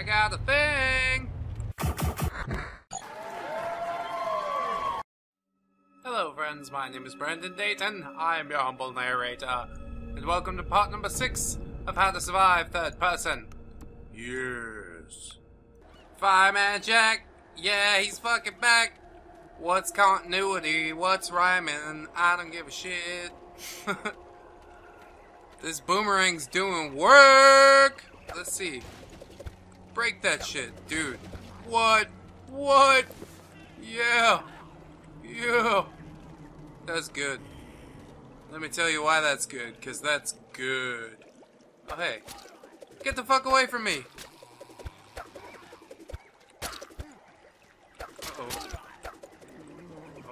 I got a thing! Hello, friends. My name is Brandon Dayton. I am your humble narrator. And welcome to part number six of How to Survive Third Person. Yes. Fireman Jack. Yeah, he's fucking back. What's continuity? What's rhyming? I don't give a shit. this boomerang's doing work. Let's see. Break that shit, dude. What? What? Yeah. Yeah. That's good. Let me tell you why that's good, because that's good. Oh, hey. Get the fuck away from me. Uh-oh.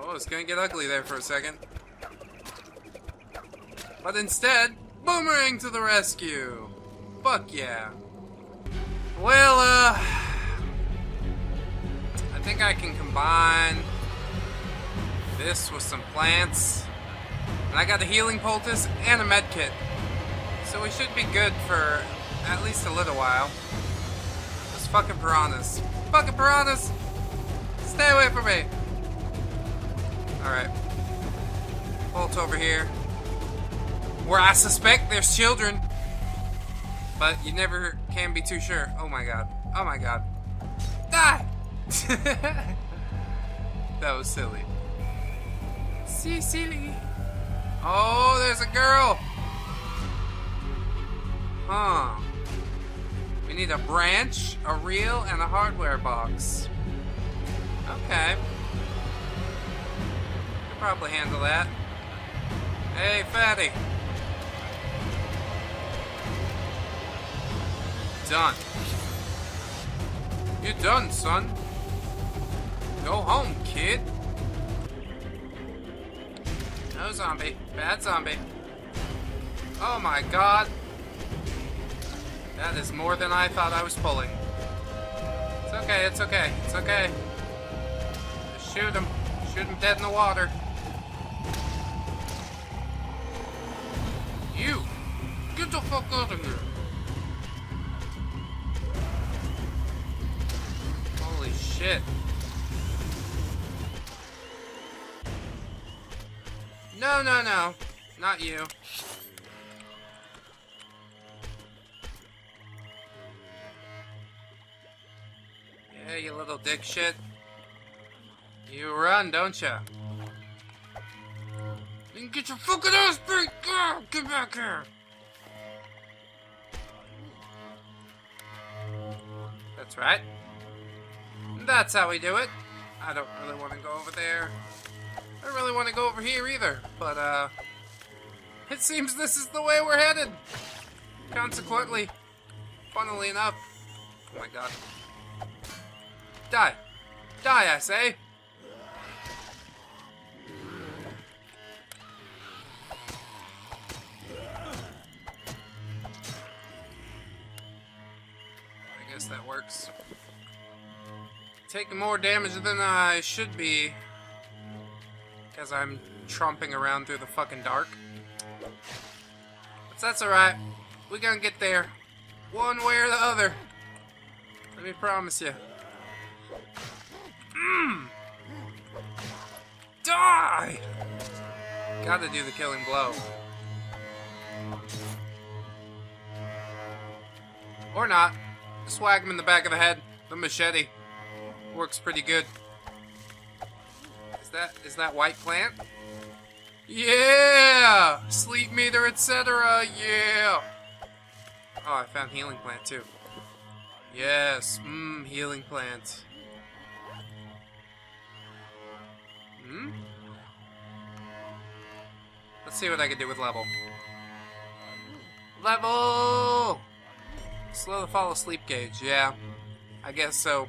Oh, it's gonna get ugly there for a second. But instead, Boomerang to the rescue! Fuck yeah. Well, uh... I think I can combine this with some plants. And I got a healing poultice and a med kit. So we should be good for at least a little while. Those fucking piranhas. Fucking piranhas! Stay away from me! Alright. Bolt over here. Where I suspect there's children. But you never can be too sure. Oh my god. Oh my god. Die! that was silly. See, silly. Oh, there's a girl! Huh. We need a branch, a reel, and a hardware box. Okay. Could probably handle that. Hey, fatty. Done. You're done, son. Go home, kid. No zombie. Bad zombie. Oh my god. That is more than I thought I was pulling. It's okay, it's okay, it's okay. Just shoot him. Shoot him dead in the water. You! Get the fuck out of here! Shit. No, no, no. Not you. Yeah, you little dick shit. You run, don't ya? Then get your fucking ass beat! Go! Get back here! That's right. That's how we do it. I don't really want to go over there. I don't really want to go over here either, but uh, it seems this is the way we're headed. Consequently, funnily enough, oh my god. Die. Die, I say. I guess that works. Taking more damage than I should be. Because I'm tromping around through the fucking dark. But that's alright. We're gonna get there. One way or the other. Let me promise you. Mmm! Die! Gotta do the killing blow. Or not. Whack him in the back of the head. The machete. Works pretty good. Is that is that white plant? Yeah! Sleep meter, etc. Yeah! Oh, I found healing plant too. Yes, mmm, healing plant. Hmm? Let's see what I can do with level. Level! Slow the fall asleep gauge, yeah. I guess so.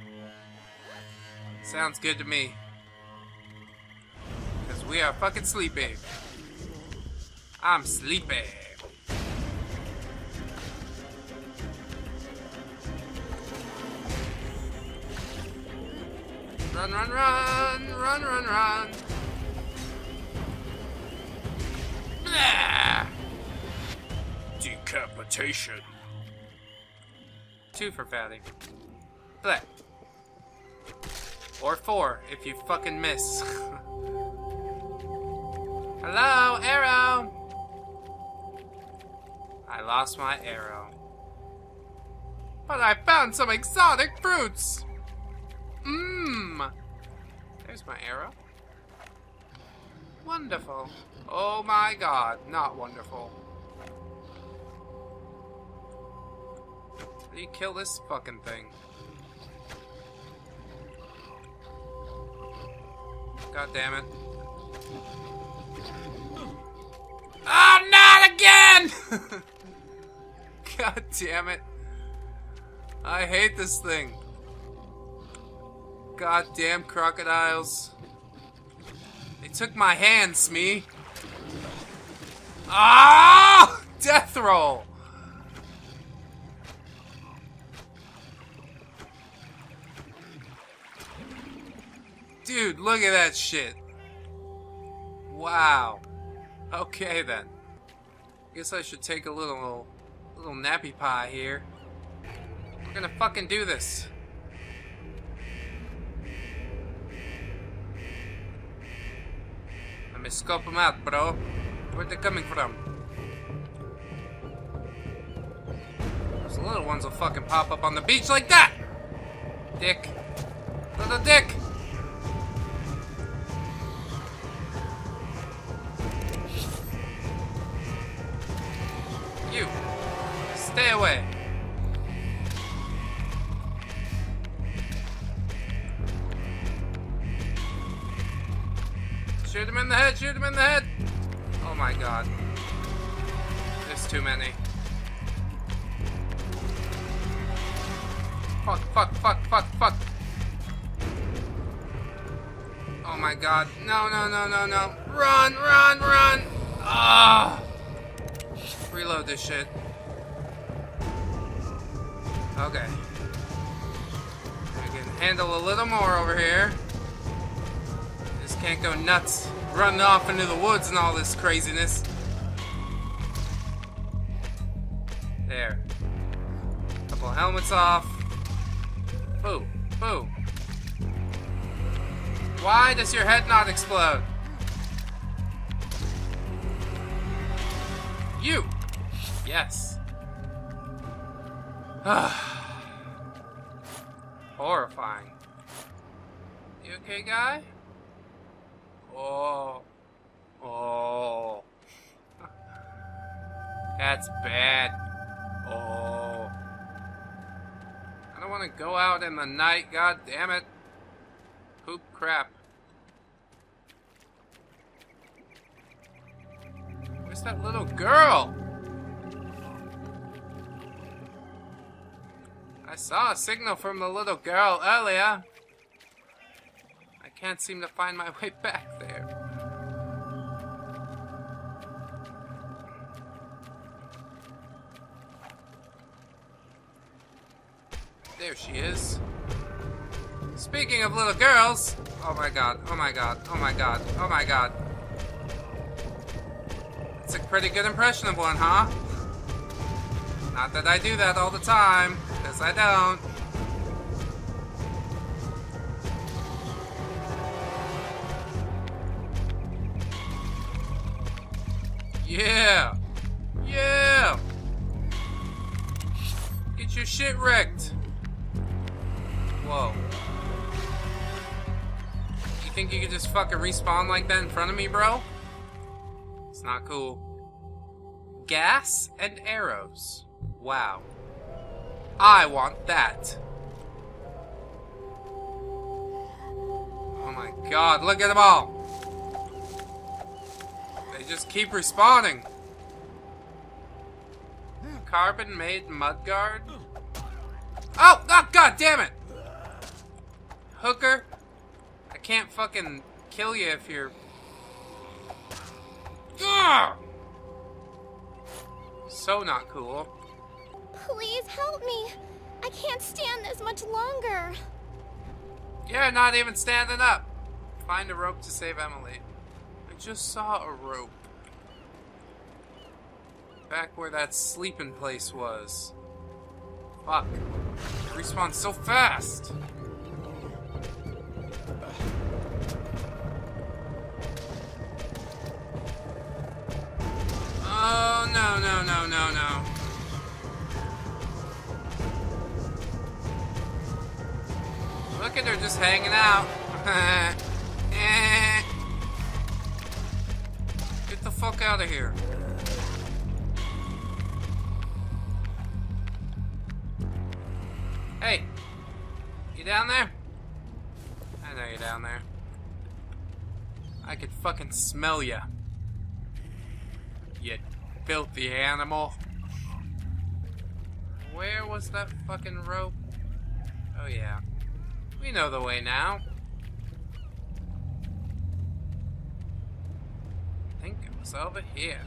Sounds good to me. Because we are fucking sleepy. I'm sleepy. Run, run, run, run, run, run. Blah. Decapitation. Two for fatty. Bleh. Or four, if you fucking miss. Hello, arrow! I lost my arrow. But I found some exotic fruits! Mmm! There's my arrow. Wonderful. Oh my god, not wonderful. How do you kill this fucking thing? God damn it. Oh, not again! God damn it. I hate this thing. God damn crocodiles. They took my hands, me. Ah! Death roll! Dude, look at that shit. Wow. Okay then. Guess I should take a little little nappy pie here. We're gonna fucking do this. Let me scope them out, bro. Where they coming from? Those little ones will fucking pop up on the beach like that! Dick. Little dick! Too many. Fuck, fuck, fuck, fuck, fuck. Oh my god. No, no, no, no, no. Run, run, run! Ah! Reload this shit. Okay. I can handle a little more over here. Just can't go nuts running off into the woods and all this craziness. There. Couple helmets off. Boo. Boo. Why does your head not explode? You! Yes. Horrifying. You okay, guy? Oh. Oh. That's bad. Oh. I don't want to go out in the night, god damn it. Poop crap. Where's that little girl? I saw a signal from the little girl earlier. I can't seem to find my way back there. She is. Speaking of little girls, oh my god, oh my god, oh my god, oh my god. It's a pretty good impression of one, huh? Not that I do that all the time, because I don't. Yeah! Yeah! Get your shit wrecked! Whoa. You think you could just fucking respawn like that in front of me, bro? It's not cool. Gas and arrows. Wow. I want that. Oh my god, look at them all! They just keep respawning. Carbon made mudguard? Oh, oh, god damn it! Hooker, I can't fucking kill you if you're... Ugh! So not cool. Please help me. I can't stand this much longer. You're not even standing up. Find a rope to save Emily. I just saw a rope. Back where that sleeping place was. Fuck. Respawn so fast. No, no. Look at her just hanging out. Eh. Get the fuck out of here. Hey, you down there? I know you're down there. I could fucking smell ya. You filthy animal. Where was that fucking rope? Oh yeah. We know the way now. I think it was over here.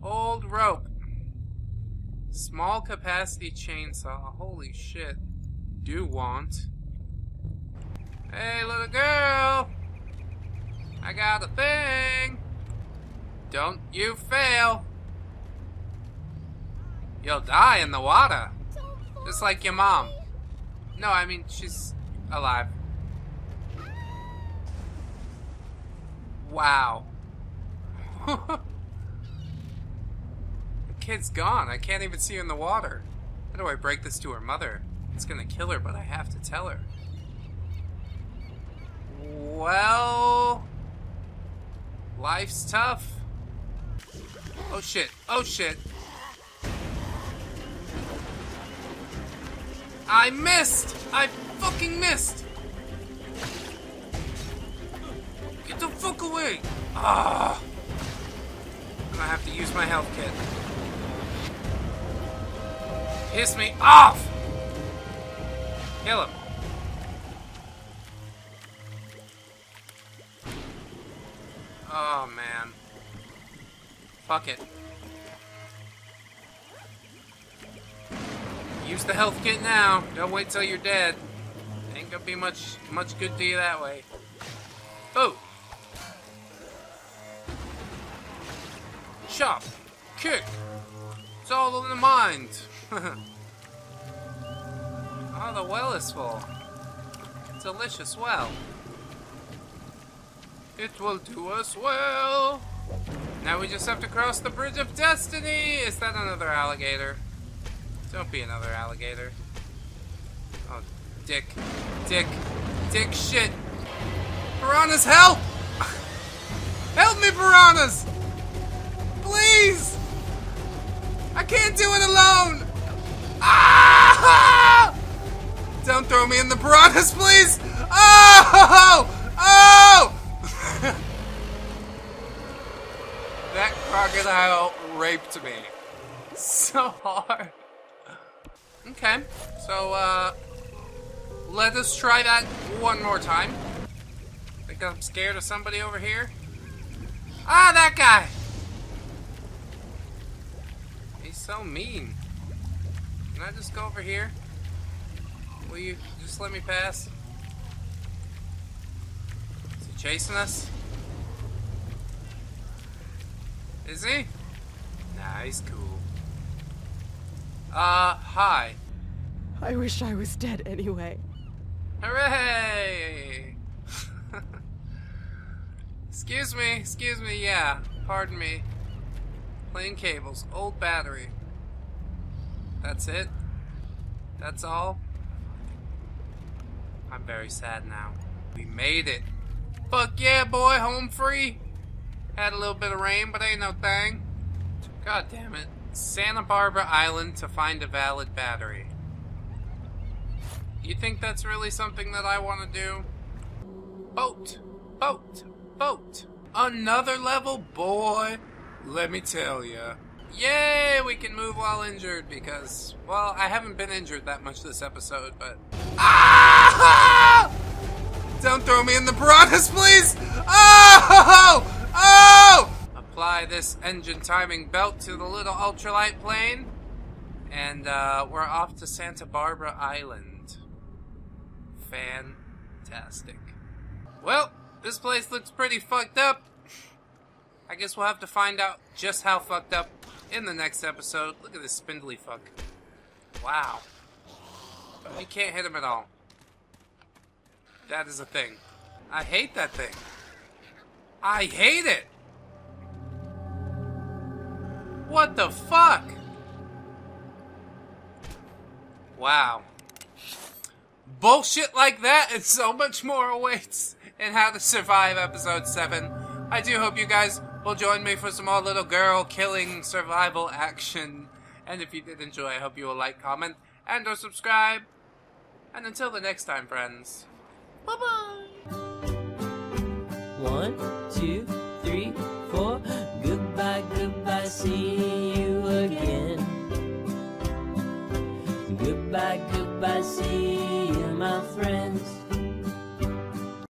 Old rope. Small capacity chainsaw. Holy shit. Do want. Hey, little girl! I got a thing! Don't you fail! You'll die in the water. Just like your mom. No, I mean, she's alive. Wow. the kid's gone. I can't even see her in the water. How do I break this to her mother? It's gonna kill her, but I have to tell her. Well. Life's tough. Oh shit. Oh shit. I missed! I fucking missed! Get the fuck away! Ah! I'm gonna have to use my health kit. Piss me off! Kill him. Oh man. Fuck it. Use the health kit now. Don't wait till you're dead. Ain't gonna be much much good to you that way. Oh. Chop. Kick. It's all in the mind. oh, the well is full. Delicious well. It will do us well. Now we just have to cross the bridge of destiny. Is that another alligator? Don't be another alligator. Oh, dick. Dick. Dick shit. Piranhas, help! Help me, piranhas! Please! I can't do it alone! Ah! Don't throw me in the piranhas, please! Oh! Oh! that crocodile raped me so hard. Okay, so uh, let us try that one more time. Think I'm scared of somebody over here? Ah, that guy! He's so mean. Can I just go over here? Will you just let me pass? Is he chasing us? Is he? Nah, he's cool. Uh, hi. I wish I was dead anyway. Hooray! excuse me, excuse me, yeah, pardon me. Plane cables, old battery. That's it? That's all? I'm very sad now. We made it. Fuck yeah, boy, home free. Had a little bit of rain, but ain't no thing. God damn it. Santa Barbara Island to find a valid battery. You think that's really something that I want to do? Boat! Boat! Boat! Another level, boy! Let me tell ya. Yay! We can move while injured because, well, I haven't been injured that much this episode, but. Ah! Don't throw me in the piranhas, please! Oh! Oh! Apply this engine timing belt to the little ultralight plane, and uh, we're off to Santa Barbara Island. Fantastic. Well, this place looks pretty fucked up. I guess we'll have to find out just how fucked up in the next episode. Look at this spindly fuck. Wow. You can't hit him at all. That is a thing. I hate that thing. I hate it! What the fuck? Wow. Bullshit like that and so much more awaits in How to Survive Episode 7. I do hope you guys will join me for some more little girl killing survival action. And if you did enjoy, I hope you will like, comment, and or subscribe. And until the next time, friends. Bye bye! One, two, three, four. Goodbye, goodbye, see you again. Goodbye, goodbye, see you, my friends.